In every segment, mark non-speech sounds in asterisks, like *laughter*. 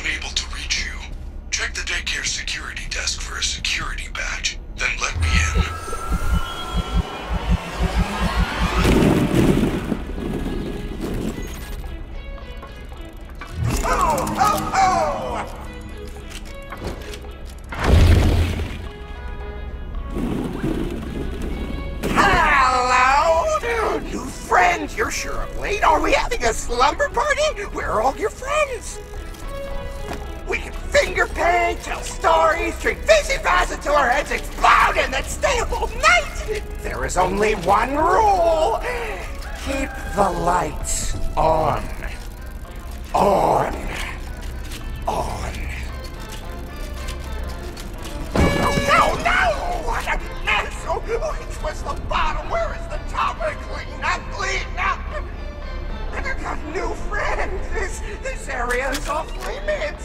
unable to reach you. Check the daycare security desk for a security badge, then let me in. Hello! New friends, you're sure late. Are we having a slumber party? Where are all your friends? Finger tell stories, drink Fizzy Faz until our heads explode, and then stay up all night! There is only one rule! Keep the lights on. On. On. Oh, no, no! What a mess! Oh, which was the bottom? Where is the top? Clean up, clean up! And I got new friends! This, this area is off limits!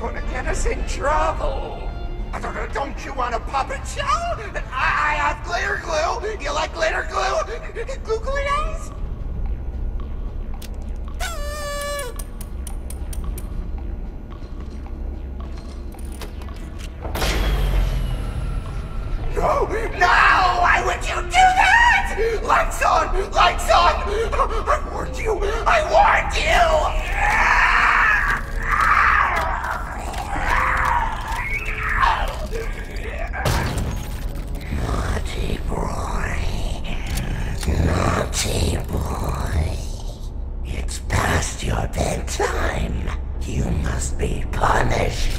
Gonna get us in trouble! I don't, know, don't you want a puppet show? I, I have glitter glue! You like glitter glue? *laughs* Glue eyes? No! No! Why would you do that? Lights on! Lights on! I warned you! I warned you! Must be punished.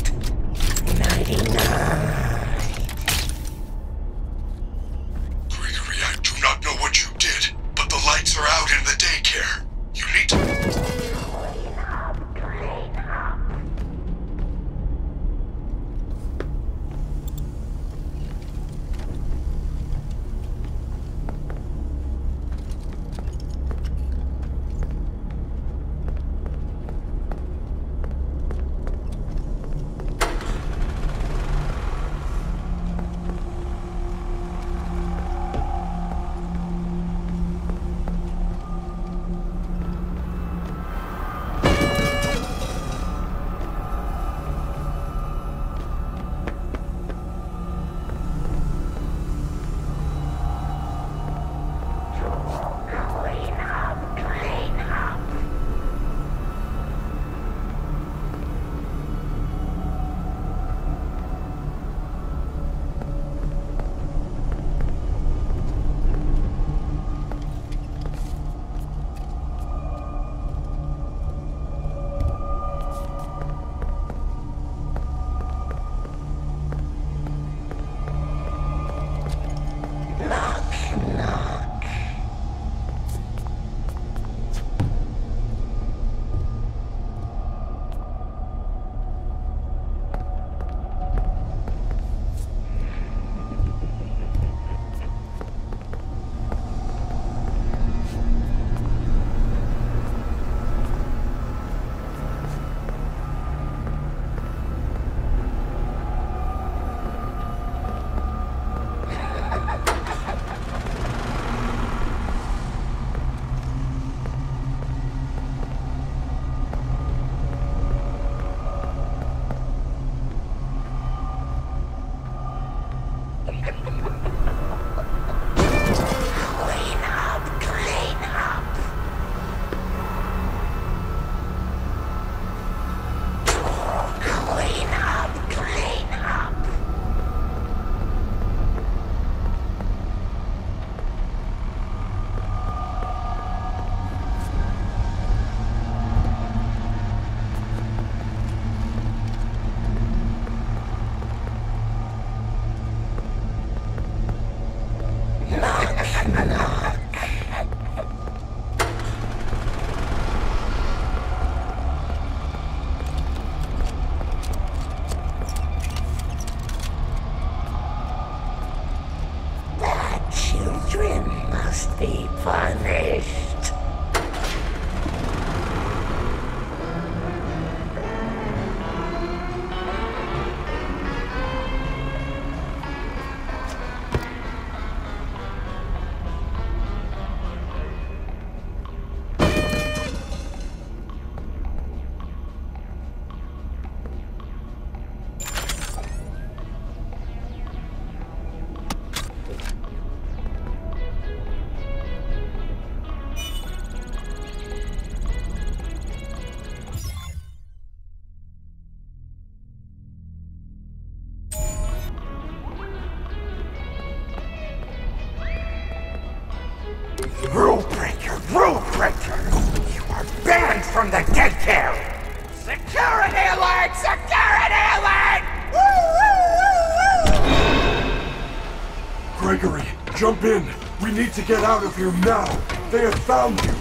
Jump in. We need to get out of here now. They have found you.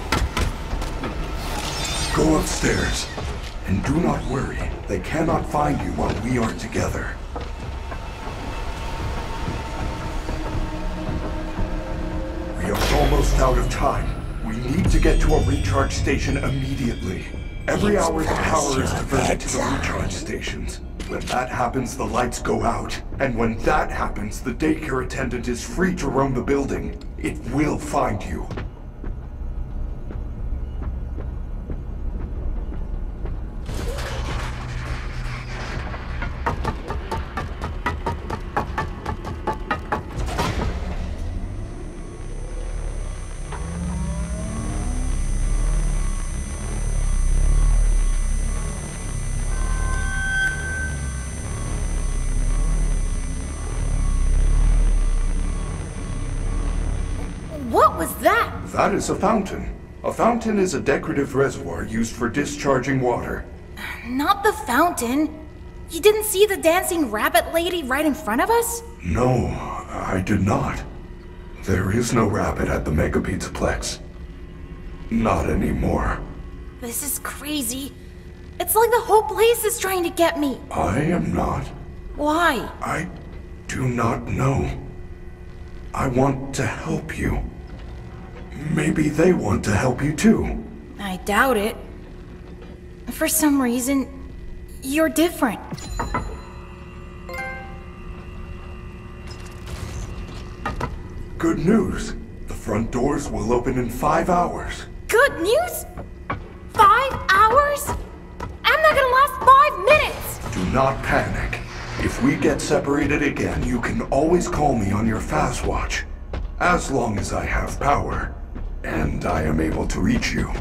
Go upstairs. And do not worry. They cannot find you while we are together. We are almost out of time. We need to get to a recharge station immediately. Every hour's power is diverted to the recharge stations. When that happens, the lights go out. And when that happens, the daycare attendant is free to roam the building. It will find you. That? Is a fountain. A fountain is a decorative reservoir used for discharging water. Not the fountain. You didn't see the dancing rabbit lady right in front of us? No, I did not. There is no rabbit at the Mega Pizzaplex. Not anymore. This is crazy. It's like the whole place is trying to get me. I am not. Why? I do not know. I want to help you. Maybe they want to help you too. I doubt it. For some reason, you're different. Good news. The front doors will open in five hours. Good news? Five hours? I'm not gonna last five minutes! Do not panic. If we get separated again, you can always call me on your Faz-Watch. As long as I have power. And I am able to reach you.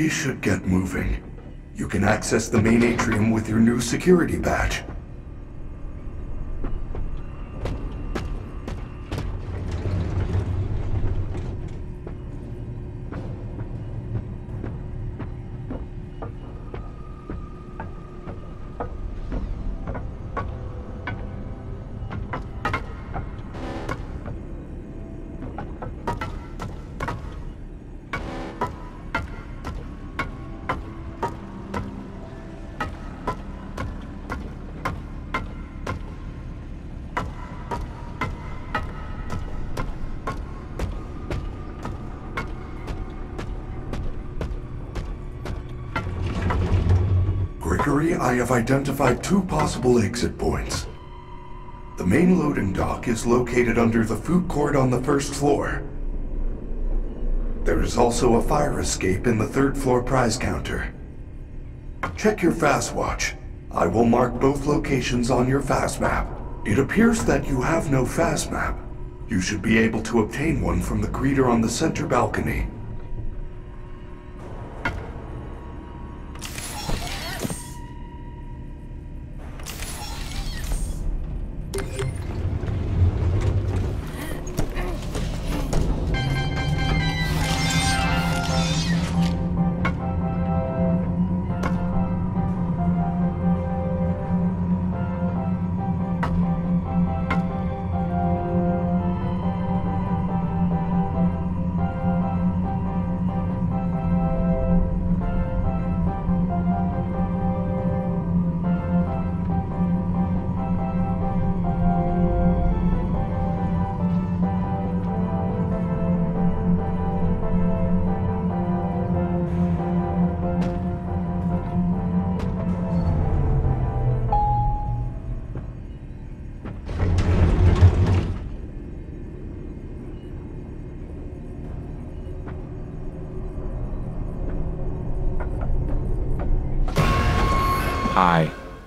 We should get moving. You can access the main atrium with your new security badge. I have identified two possible exit points. The main loading dock is located under the food court on the first floor. There is also a fire escape in the third floor prize counter. Check your Faz-Watch. I will mark both locations on your Faz-Map. It appears that you have no Faz-Map. You should be able to obtain one from the greeter on the center balcony.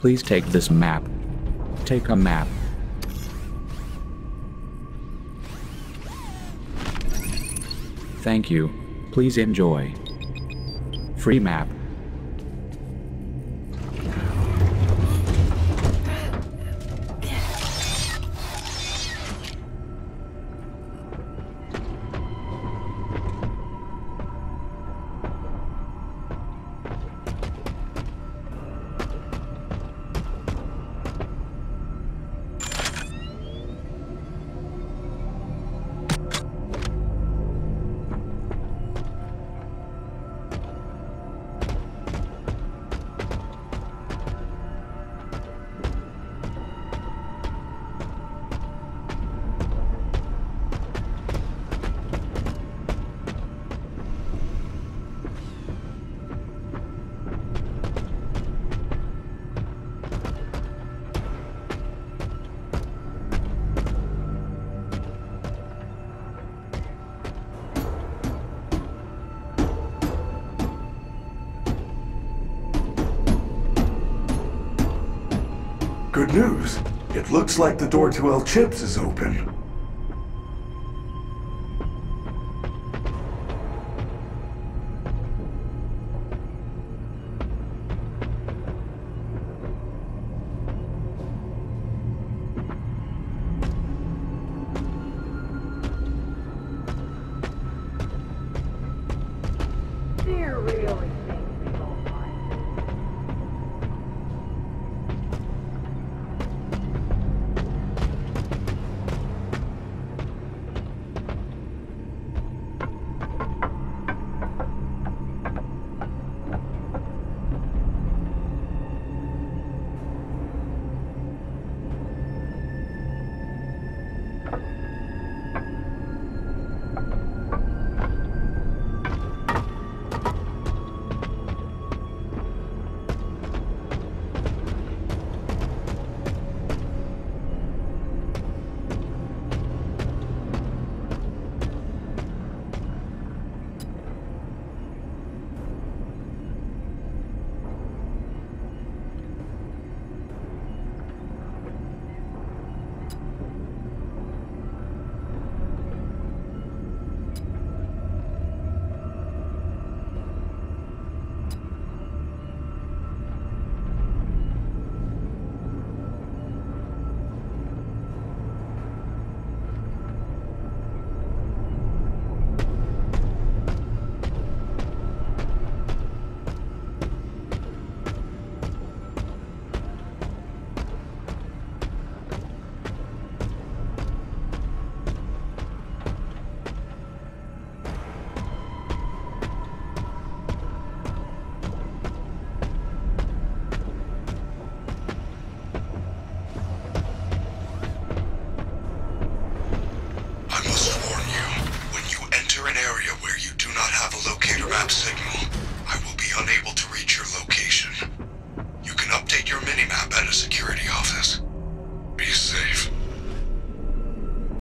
Please take this map. Take a map. Thank you. Please enjoy. Free map. News. It looks like the door to El Chips is open.